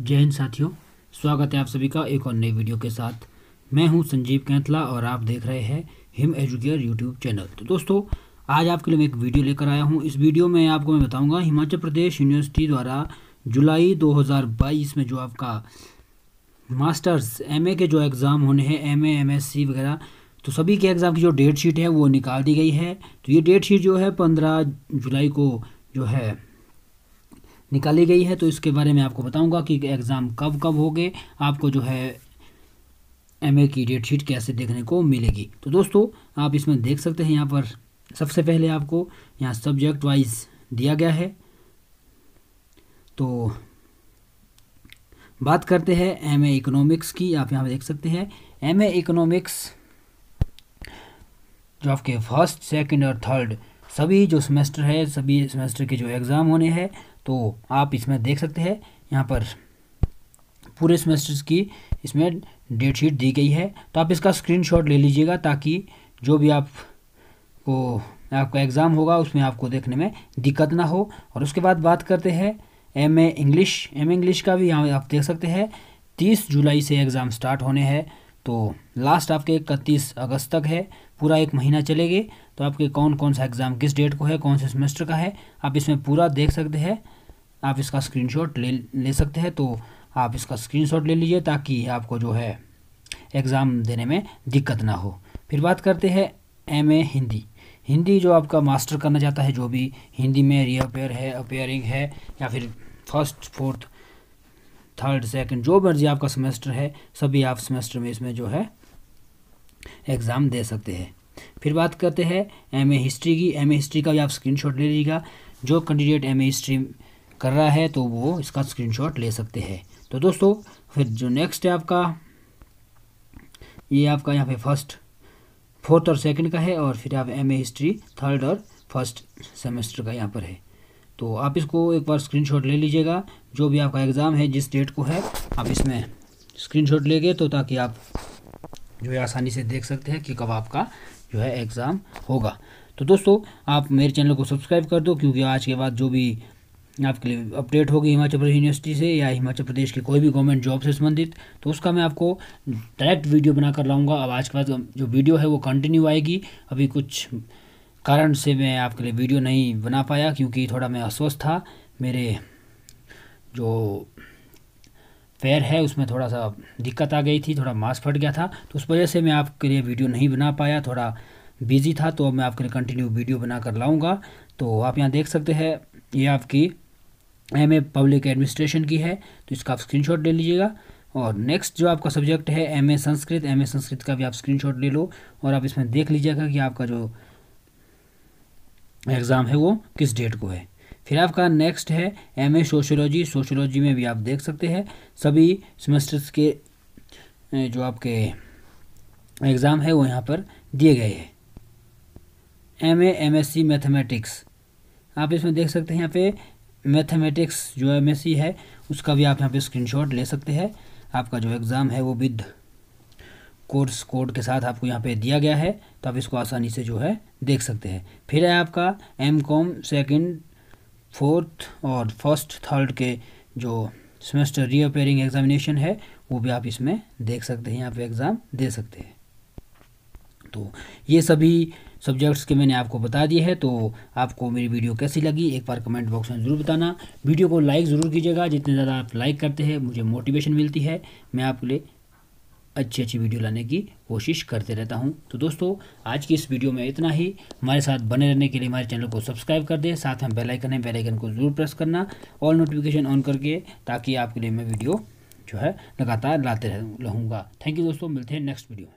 जय हिंद साथियों, स्वागत है आप सभी का एक और नई वीडियो के साथ। मैं हूँ संजीव कैंथला और आप देख रहे हैं हिम एजुकेयर यूट्यूब चैनल। तो दोस्तों, आज आपके लिए मैं एक वीडियो लेकर आया हूँ। इस वीडियो में आपको मैं बताऊँगा, हिमाचल प्रदेश यूनिवर्सिटी द्वारा जुलाई 2022 में जो आपका मास्टर्स एमए के जो एग्ज़ाम होने हैं एमए एमएससी वगैरह तो सभी के एग्ज़ाम की जो डेट शीट है वो निकाल दी गई है। तो ये डेट शीट जो है पंद्रह जुलाई को जो है निकाली गई है तो इसके बारे में आपको बताऊँगा कि एग्ज़ाम कब कब हो गए आपको जो है एमए की डेट शीट कैसे देखने को मिलेगी। तो दोस्तों, आप इसमें देख सकते हैं, यहाँ पर सबसे पहले आपको यहाँ सब्जेक्ट वाइज दिया गया है। तो बात करते हैं एम ए इकोनॉमिक्स की। आप यहाँ देख सकते हैं एम ए इकोनॉमिक्स जो आपके फ़र्स्ट सेकंड और थर्ड सभी जो सेमेस्टर है, सभी सेमेस्टर के जो एग्ज़ाम होने हैं तो आप इसमें देख सकते हैं, यहाँ पर पूरे सेमेस्टर्स की इसमें डेट शीट दी गई है। तो आप इसका स्क्रीनशॉट ले लीजिएगा ताकि जो भी आपको आपका एग्ज़ाम होगा, उसमें आपको देखने में दिक्कत ना हो। और उसके बाद बात करते हैं M A English M English का भी यहाँ आप देख सकते हैं, तीस जुलाई से एग्ज़ाम स्टार्ट होने हैं। तो लास्ट आपके इकतीस अगस्त तक है, पूरा एक महीना चलेगी तो आपके कौन कौन सा एग्ज़ाम किस डेट को है, कौन से सेमेस्टर का है, आप इसमें पूरा देख सकते हैं। आप इसका स्क्रीनशॉट ले ले सकते हैं तो आप इसका स्क्रीनशॉट ले लीजिए ताकि आपको जो है एग्ज़ाम देने में दिक्कत ना हो। फिर बात करते हैं एम ए हिंदी। हिंदी जो आपका मास्टर करना चाहता है, जो भी हिंदी में रीअपेयर है अपेयरिंग है, या फिर फ़र्स्ट फोर्थ थर्ड सेकंड, जो मर्ज़ी आपका सेमेस्टर है, सभी आप सेमेस्टर में इसमें जो है, एग्ज़ाम दे सकते हैं। फिर बात करते हैं एम ए हिस्ट्री की। एम ए हिस्ट्री का भी आप स्क्रीनशॉट ले लीजिएगा। जो कैंडिडेट एम ए हिस्ट्री कर रहा है तो वो इसका स्क्रीनशॉट ले सकते हैं। तो दोस्तों, फिर जो नेक्स्ट है आपका, ये आपका यहाँ पे फ़र्स्ट फोर्थ और सेकंड का है, और फिर आप एम ए हिस्ट्री थर्ड और फ़र्स्ट सेमेस्टर का यहाँ पर है। तो आप इसको एक बार स्क्रीनशॉट ले लीजिएगा, जो भी आपका एग्ज़ाम है, जिस डेट को है, आप इसमें स्क्रीनशॉट लेंगे तो ताकि आप जो है आसानी से देख सकते हैं कि कब आपका जो है एग्ज़ाम होगा। तो दोस्तों, आप मेरे चैनल को सब्सक्राइब कर दो, क्योंकि आज के बाद जो भी आपके लिए अपडेट होगी हिमाचल प्रदेश यूनिवर्सिटी से या हिमाचल प्रदेश की कोई भी गवर्नमेंट जॉब से संबंधित तो उसका मैं आपको डायरेक्ट वीडियो बनाकर लाऊँगा। अब आज के बाद जो वीडियो है वो कंटिन्यू आएगी। अभी कुछ कारण से मैं आपके लिए वीडियो नहीं बना पाया क्योंकि थोड़ा मैं अस्वस्थ था। मेरे जो पैर है, उसमें थोड़ा सा दिक्कत आ गई थी, थोड़ा मांस फट गया था तो उस वजह से मैं आपके लिए वीडियो नहीं बना पाया। थोड़ा बिज़ी था तो मैं आपके लिए कंटिन्यू वीडियो बनाकर लाऊँगा। तो आप यहाँ देख सकते हैं, ये आपकी एम ए पब्लिक एडमिनिस्ट्रेशन की है तो इसका आप स्क्रीनशॉट ले लीजिएगा। और नेक्स्ट जो आपका सब्जेक्ट है M A Sanskrit M A Sanskrit का भी आप स्क्रीनशॉट ले लो और आप इसमें देख लीजिएगा कि आपका जो एग्ज़ाम है वो किस डेट को है। फिर आपका नेक्स्ट है एम ए सोशोलॉजी सोशोलॉजी में भी आप देख सकते हैं, सभी सेमेस्टर्स के जो आपके एग्ज़ाम है वो यहाँ पर दिए गए हैं। M A M S C mathematics आप इसमें देख सकते हैं यहाँ पे मैथमेटिक्स जो एम एस सी है, उसका भी आप यहाँ पे स्क्रीनशॉट ले सकते हैं। आपका जो एग्ज़ाम है वो विद। कोर्स कोड के साथ आपको यहाँ पे दिया गया है तो आप इसको आसानी से जो है देख सकते हैं। फिर है आपका एम कॉम सेकेंड फोर्थ और फ़र्स्ट थर्ड के जो सेमेस्टर रीअपेयरिंग एग्जामिनेशन है, वो भी आप इसमें देख सकते हैं, यहाँ पे एग्ज़ाम दे सकते हैं। तो ये सभी सब्जेक्ट्स के मैंने आपको बता दिए हैं तो आपको मेरी वीडियो कैसी लगी, एक बार कमेंट बॉक्स में ज़रूर बताना। वीडियो को लाइक ज़रूर कीजिएगा, जितने ज़्यादा आप लाइक करते हैं, मुझे मोटिवेशन मिलती है। मैं आपके लिए अच्छी अच्छी वीडियो लाने की कोशिश करते रहता हूँ। तो दोस्तों, आज की इस वीडियो में इतना ही। हमारे साथ बने रहने के लिए हमारे चैनल को सब्सक्राइब कर दें। साथ में बेलाइकन है बेलाइकन को ज़रूर प्रेस करना। ऑल नोटिफिकेशन ऑन करके, ताकि आपके लिए मैं वीडियो जो है लगातार लाते रहूँगा। थैंक यू दोस्तों, मिलते हैं नेक्स्ट वीडियो में।